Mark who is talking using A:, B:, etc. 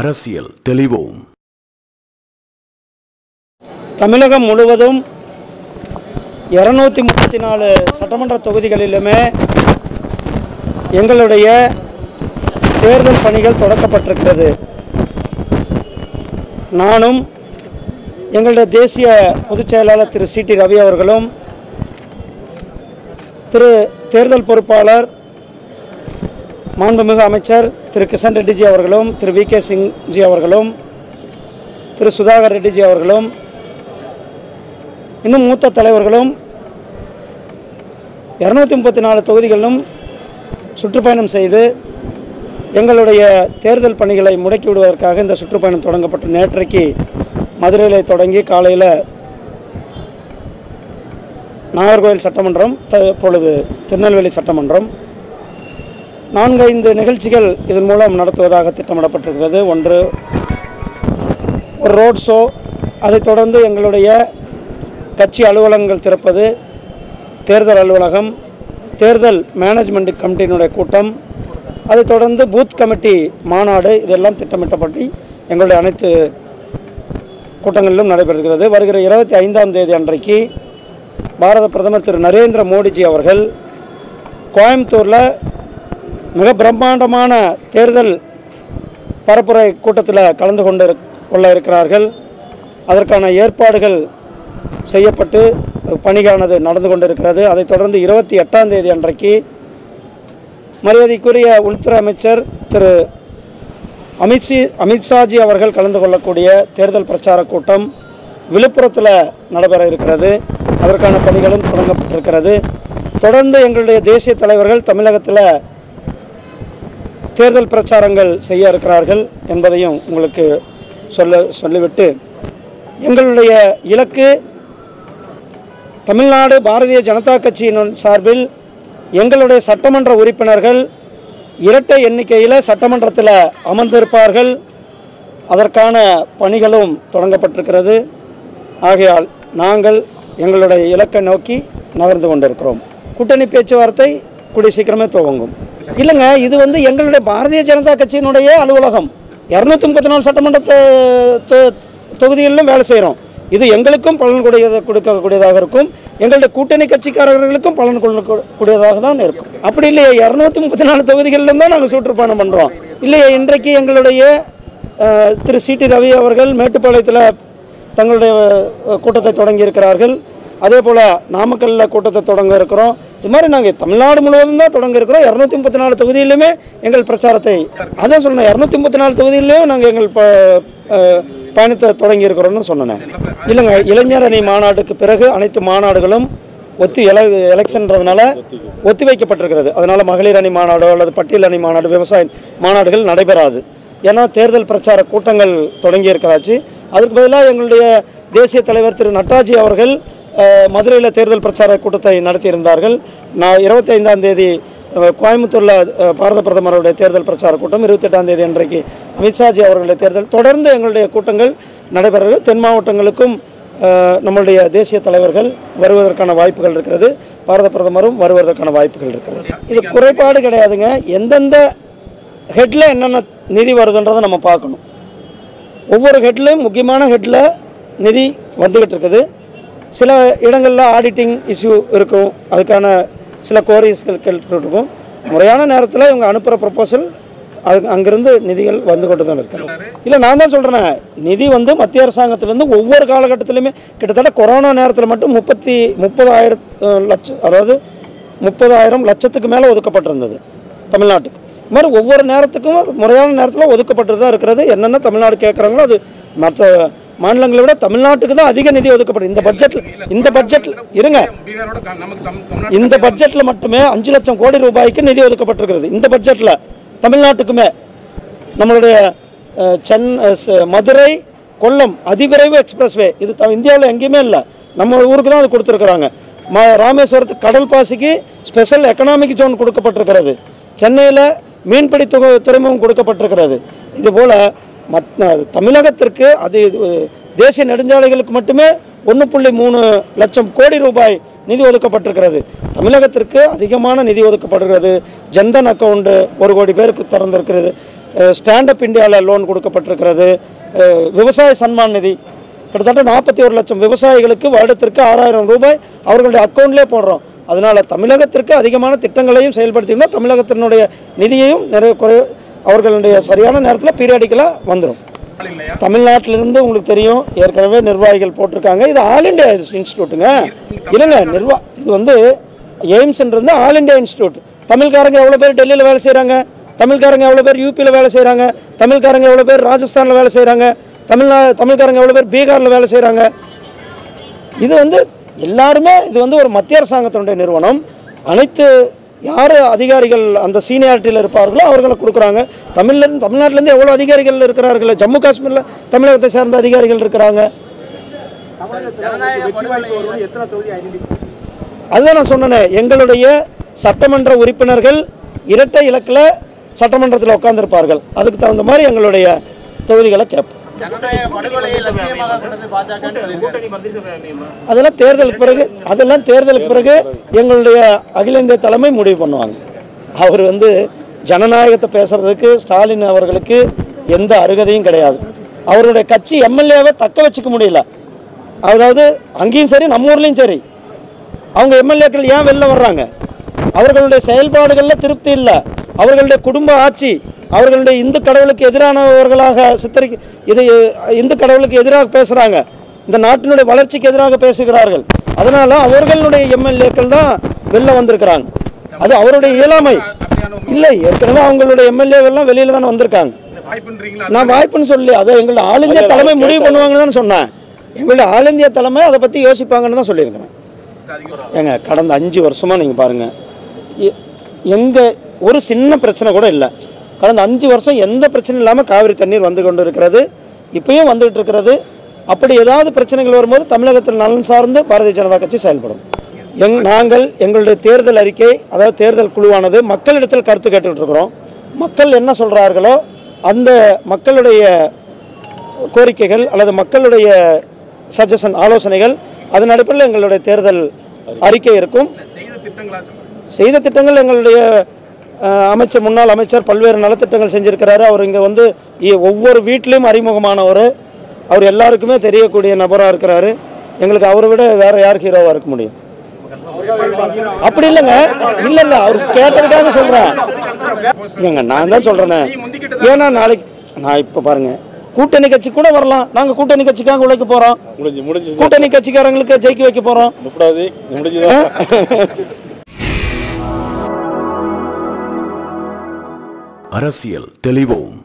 A: அரசியல் தெளிவோம்.
B: தமிழகம் முழுவதும் இரநூத்தி முப்பத்தி நாலு சட்டமன்ற தொகுதிகளிலுமே எங்களுடைய தேர்தல் பணிகள் தொடக்கப்பட்டிருக்கிறது. நானும் எங்களுடைய தேசிய பொதுச் செயலாளர் திரு சி டி ரவி அவர்களும் திரு தேர்தல் பொறுப்பாளர் மாண்புமிகு அமைச்சர் திரு கிஷன் ரெட்டிஜி அவர்களும் திரு வி கே சிங்ஜி அவர்களும் திரு சுதாகர் ரெட்டிஜி அவர்களும் இன்னும் மூத்த தலைவர்களும் இரநூத்தி முப்பத்தி நாலு தொகுதிகளிலும் சுற்றுப்பயணம் செய்து எங்களுடைய தேர்தல் பணிகளை முடக்கி விடுவதற்காக இந்த சுற்றுப்பயணம் தொடங்கப்பட்டு நேற்றைக்கு மதுரையில் தொடங்கி காலையில் நாகர்கோவில் சட்டமன்றம் தற்பொழுது திருநெல்வேலி சட்டமன்றம் நான்கு ஐந்து நிகழ்ச்சிகள் இதன் மூலம் நடத்துவதாக திட்டமிடப்பட்டிருக்கிறது. ஒன்று ஒரு ரோட் ஷோ. அதைத் தொடர்ந்து எங்களுடைய கட்சி அலுவலகங்கள் திறப்பது தேர்தல் அலுவலகம் தேர்தல் மேனேஜ்மெண்ட் கமிட்டியினுடைய கூட்டம் அதைத் தொடர்ந்து பூத் கமிட்டி மாநாடு இதெல்லாம் திட்டமிட்டப்பட்டு எங்களுடைய அனைத்து கூட்டங்களிலும் நடைபெறுகிறது. வருகிற இருபத்தி ஐந்தாம் தேதி அன்றைக்கு பாரத பிரதமர் திரு நரேந்திர மோடிஜி அவர்கள் கோயம்புத்தூரில் மிக பிரம்மாண்டமான தேர்தல் பரப்புரை கூட்டத்தில் கலந்து கொண்டு கொள்ள இருக்கிறார்கள். அதற்கான ஏற்பாடுகள் செய்யப்பட்டு பணிகானது நடந்து கொண்டிருக்கிறது. அதைத் தொடர்ந்து இருபத்தி எட்டாம் தேதி அன்றைக்கு மரியாதைக்குரிய உள்துறை அமைச்சர் திரு அமித்ஷி அமித்ஷாஜி அவர்கள் கலந்து கொள்ளக்கூடிய தேர்தல் பிரச்சார கூட்டம் விழுப்புரத்தில் நடைபெற இருக்கிறது. அதற்கான பணிகளும் தொடங்கப்பட்டிருக்கிறது. தொடர்ந்து எங்களுடைய தேசிய தலைவர்கள் தமிழகத்தில் தேர்தல் பிரச்சாரங்கள் செய்ய இருக்கிறார்கள் என்பதையும் உங்களுக்கு சொல்ல சொல்லிவிட்டு எங்களுடைய இலக்கு தமிழ்நாடு பாரதிய ஜனதா கட்சியின் சார்பில் எங்களுடைய சட்டமன்ற உறுப்பினர்கள் இரட்டை எண்ணிக்கையில் சட்டமன்றத்தில் அமர்ந்திருப்பார்கள். அதற்கான பணிகளும் தொடங்கப்பட்டிருக்கிறது. ஆகையால் நாங்கள் எங்களுடைய இலக்கை நோக்கி நகர்ந்து கொண்டிருக்கிறோம். கூட்டணி பேச்சுவார்த்தை கூடிய சீக்கிரமே துவங்கும். இல்லைங்க இது வந்து எங்களுடைய பாரதிய ஜனதா கட்சியினுடைய அலுவலகம். இரநூத்தி முப்பத்தி நாலு சட்டமன்ற தொ- தொகுதிகளிலும் வேலை செய்கிறோம் இது எங்களுக்கும் பலன் கூடியது கொடுக்கக்கூடியதாக இருக்கும். எங்களுடைய கூட்டணி கட்சிக்காரர்களுக்கும் பலன் கொடுக்கக்கூடியதாக தான் இருக்கும். அப்படி இல்லையே இரநூத்தி முப்பத்தி நாலு தொகுதிகளிலும் தான் நாங்கள் சுற்றுப்பயணம் பண்ணுறோம் இல்லையே இன்றைக்கு எங்களுடைய திரு சி. டி. ரவி அவர்கள் மேட்டுப்பாளையத்தில் தங்களுடைய கூட்டத்தை தொடங்கி இருக்கிறார்கள் அதே போல் நாமக்கல்லில் கூட்டத்தை தொடங்க இருக்கிறோம். இது மாதிரி நாங்கள் தமிழ்நாடு முழுவதும் தான் தொடங்க இருக்கிறோம். இரநூத்தி முப்பத்தி நாலு தொகுதியிலுமே எங்கள் பிரச்சாரத்தை அதான் சொன்னேன் இரநூத்தி முப்பத்தி நாலு தொகுதியிலையும் நாங்கள் எங்கள் ப பயணத்தை தொடங்கி இருக்கிறோம்னு சொன்னேன். இல்லைங்க இளைஞர் அணி மாநாட்டுக்கு பிறகு அனைத்து மாநாடுகளும் ஒத்தி எல எலெக்ஷன்றதுனால ஒத்தி வைக்கப்பட்டிருக்கிறது. அதனால் மகளிர் அணி மாநாடோ அல்லது பட்டியல் அணி மாநாடு விவசாய மாநாடுகள் நடைபெறாது. ஏன்னா தேர்தல் பிரச்சார கூட்டங்கள் தொடங்கி இருக்கிறாச்சு அதுக்கு பதிலாக எங்களுடைய தேசிய தலைவர் திரு நட்டாஜி அவர்கள் மதுரையில் தேர்தல் பிரச்சார கூட்டத்தை நடத்தியிருந்தார்கள். நான் இருபத்தைந்தாம் தேதி கோயம்புத்தூரில் பாரத பிரதமருடைய தேர்தல் பிரச்சார கூட்டம் இருபத்தெட்டாம் தேதி அன்றைக்கு அமித்ஷாஜி அவர்களுடைய தேர்தல் தொடர்ந்து எங்களுடைய கூட்டங்கள் நடைபெறுகிறது. தென் மாவட்டங்களுக்கும் நம்மளுடைய தேசிய தலைவர்கள் வருவதற்கான வாய்ப்புகள் இருக்கிறது. பாரத பிரதமரும் வருவதற்கான வாய்ப்புகள் இருக்கிறது. இது குறைபாடு கிடையாதுங்க. எந்தெந்த ஹெட்டில் என்னென்ன நிதி வருதுன்றதை நம்ம பார்க்கணும். ஒவ்வொரு ஹெட்லையும் முக்கியமான ஹெட்டில் நிதி வந்துக்கிட்டு இருக்குது. சில இடங்களில் ஆடிட்டிங் இஷ்யூ இருக்கும். அதுக்கான சில கோரிஸ்கள் இருக்கும் முறையான நேரத்தில் இவங்க அனுப்புகிற ப்ரப்போசல் அது அங்கிருந்து நிதிகள் வந்து கொண்டு தான் இருக்கிறது இல்லை நான் தான் சொல்கிறேன் நிதி வந்து மத்திய அரசாங்கத்திலேருந்து ஒவ்வொரு காலகட்டத்திலையுமே கிட்டத்தட்ட கொரோனா நேரத்தில் மட்டும் முப்பத்தி முப்பதாயிரம் லட்சம் அதாவது முப்பதாயிரம் லட்சத்துக்கு மேலே ஒதுக்கப்பட்டிருந்தது தமிழ்நாட்டுக்கு. இது மாதிரி ஒவ்வொரு நேரத்துக்கும் முறையான நேரத்தில் ஒதுக்கப்பட்டு தான் இருக்கிறது. என்னென்ன தமிழ்நாடு கேட்குறாங்களோ அது மற்ற மாநிலங்களை விட தமிழ்நாட்டுக்கு தான் அதிக நிதி ஒதுக்கப்படும். இந்த பட்ஜெட்டில் இந்த பட்ஜெட்டில் இருங்க. இந்த பட்ஜெட்டில் மட்டுமே அஞ்சு லட்சம் கோடி ரூபாய்க்கு நிதி ஒதுக்கப்பட்டிருக்கிறது. இந்த பட்ஜெட்டில் தமிழ்நாட்டுக்குமே நம்மளுடைய சென் மதுரை கொல்லம் அதிவிரைவு எக்ஸ்பிரஸ்வே இது த இந்தியாவில் எங்கேயுமே இல்லை. நம்ம ஊருக்கு தான் அது கொடுத்துருக்குறாங்க. ம ராமேஸ்வரத்துக்கு கடல் பாசிக்கு ஸ்பெஷல் எக்கனாமிக் ஜோன் கொடுக்கப்பட்டிருக்கிறது. சென்னையில் மீன்பிடி துக துறைமுகம் கொடுக்கப்பட்டிருக்கிறது. இதுபோல் மத் தமிழகத்திற்கு அது தேசிய நெடுஞ்சாலைகளுக்கு மட்டுமே ஒன்று புள்ளி மூணு லட்சம் கோடி ரூபாய் நிதி ஒதுக்கப்பட்டிருக்கிறது. தமிழகத்திற்கு அதிகமான நிதி ஒதுக்கப்படுகிறது. ஜன்தன் அக்கௌண்ட்டு ஒரு கோடி பேருக்கு திறந்திருக்கிறது. ஸ்டாண்டப் இந்தியாவில் லோன் கொடுக்கப்பட்டிருக்கிறது. விவசாய சன்மான் நிதி. கிட்டத்தட்ட நாற்பத்தி ஒரு லட்சம் விவசாயிகளுக்கு வருடத்திற்கு ஆறாயிரம் ரூபாய் அவர்களுடைய அக்கௌண்ட்லேயே போடுறோம். அதனால் தமிழகத்திற்கு அதிகமான திட்டங்களையும் செயல்படுத்தினா தமிழகத்தினுடைய நிதியையும் நிறைய குறை அவர்களுடைய சரியான நேரத்தில் பீரியாடிக்கலாக வந்துடும் தமிழ்நாட்டிலிருந்து உங்களுக்கு தெரியும் ஏற்கனவே நிர்வாகிகள் போட்டிருக்காங்க. இது ஆல் இண்டியா இன்ஸ்டியூட்டுங்க இல்லைங்க நிர்வா இது வந்து எய்ம்ஸ்ன்றது ஆல் இண்டியா இன்ஸ்டியூட் தமிழ்காரங்க எவ்வளோ பேர் டெல்லியில் வேலை செய்கிறாங்க தமிழ்காரங்க எவ்வளோ பேர் யூபியில் வேலை செய்கிறாங்க தமிழ்காரங்க எவ்வளோ பேர் ராஜஸ்தானில் வேலை செய்கிறாங்க தமிழ்நா தமிழ்காரங்க எவ்வளோ பேர் பீகாரில் வேலை செய்கிறாங்க இது வந்து எல்லாருமே இது வந்து ஒரு மத்திய அரசாங்கத்தினுடைய நிறுவனம். அனைத்து யார் அதிகாரிகள் அந்த சீனியாரிட்டியில் இருப்பார்களோ அவர்களை கொடுக்குறாங்க. தமிழ்லேருந்து தமிழ்நாட்டிலேருந்து எவ்வளோ அதிகாரிகள் இருக்கிறார்கள்? ஜம்மு காஷ்மீரில் தமிழகத்தை சார்ந்த அதிகாரிகள் இருக்கிறாங்க. அதுதான் நான் சொன்னேனே எங்களுடைய சட்டமன்ற உறுப்பினர்கள் இரட்டை இலக்கில் சட்டமன்றத்தில் உட்கார்ந்திருப்பார்கள். அதுக்கு தகுந்த மாதிரி எங்களுடைய தொகுதிகளை கேட்போம். அதெல்லாம் தேர்தலுக்கு பிறகு அதெல்லாம் தேர்தலுக்கு பிறகு எங்களுடைய அகில இந்திய தலைமை முடிவு பண்ணுவாங்க. அவர் வந்து ஜனநாயகத்தை பேசுறதுக்கு ஸ்டாலின் அவர்களுக்கு எந்த அருகதையும் கிடையாது. அவருடைய கட்சி எம்எல்ஏவை தக்க வச்சுக்க முடியல. அதாவது அங்கேயும் சரி நம்ம ஊர்லேயும் சரி. அவங்க எம்எல்ஏக்கள் ஏன் வெளில வர்றாங்க? அவர்களுடைய செயல்பாடுகளில் திருப்தி இல்லை. அவர்களுடைய குடும்ப ஆட்சி அவர்களுடைய இந்து கடவுளுக்கு எதிரானவர்களாக சித்தரிக்க இது இந்து கடவுளுக்கு எதிராக பேசுகிறாங்க இந்த நாட்டினுடைய வளர்ச்சிக்கு எதிராக பேசுகிறார்கள். அதனால் அவர்களுடைய எம்எல்ஏக்கள் தான் வெளில வந்திருக்கிறாங்க. அது அவருடைய இயலாமை. இல்லை ஏற்கனவே அவங்களுடைய எம்எல்ஏவெல்லாம் வெளியில் தானே வந்திருக்காங்க. நான் வாய்ப்புன்னு சொல்லி அதை எங்களுடைய ஆல் இந்தியா தலைமை முடிவு பண்ணுவாங்கன்னு தான் சொன்னேன். எங்களுடைய ஆல் இந்தியா தலைமை அதை பற்றி யோசிப்பாங்கன்னு தான் சொல்லியிருக்கிறேன். ஏங்க கடந்த அஞ்சு வருஷமாக நீங்கள் பாருங்கள் எங்கே ஒரு சின்ன பிரச்சனை கூட இல்லை. கடந்த அஞ்சு வருஷம் எந்த பிரச்சனையும் இல்லாமல் காவிரி தண்ணீர் வந்து கொண்டு இருக்கிறது இப்பயும் வந்துகிட்டு இருக்கிறது. அப்படி ஏதாவது பிரச்சனைகள் வரும்போது தமிழகத்தில் நலன் சார்ந்து பாரதிய ஜனதா கட்சி செயல்படும். எங் நாங்கள் எங்களுடைய தேர்தல் அறிக்கை அதாவது தேர்தல் குழுவானது மக்களிடத்தில் கருத்து கேட்டுக்கிட்டு இருக்கிறோம் மக்கள் என்ன சொல்கிறார்களோ அந்த மக்களுடைய கோரிக்கைகள் அல்லது மக்களுடைய சஜஷன் ஆலோசனைகள் அதன் அடிப்படையில் எங்களுடைய தேர்தல் அறிக்கை இருக்கும்.
C: செய்த
B: செய்த திட்டங்கள் எங்களுடைய அமைச்சர் முன்னாள் அமைச்சர் பல்வேறு நலத்திட்டங்கள் செஞ்சிருக்கிறாரு. அவர் இங்கே வந்து ஒவ்வொரு வீட்லேயும் அறிமுகமானவர். அவர் எல்லாருக்குமே தெரியக்கூடிய நபராக இருக்கிறாரு. எங்களுக்கு அவரை விட வேற யார் ஹீரோவாக இருக்க முடியும்? அப்படி இல்லைங்க. இல்லை இல்லை அவர் கேட்டதுக்காக சொல்கிறேன் ஏங்க நான் தான் சொல்கிறேனே ஏன்னா நாளைக்கு நான் இப்போ பாருங்க. கூட்டணி கட்சி கூட வரலாம். நாங்கள் கூட்டணி கட்சிக்காக உழைக்க போகிறோம்
D: முடிஞ்சு முடிஞ்சு.
B: கூட்டணி கட்சிக்காரங்களுக்கு ஜெயிக்க வைக்க போகிறோம்
D: முப்படாது
E: அரசியல் தெளிவோம்.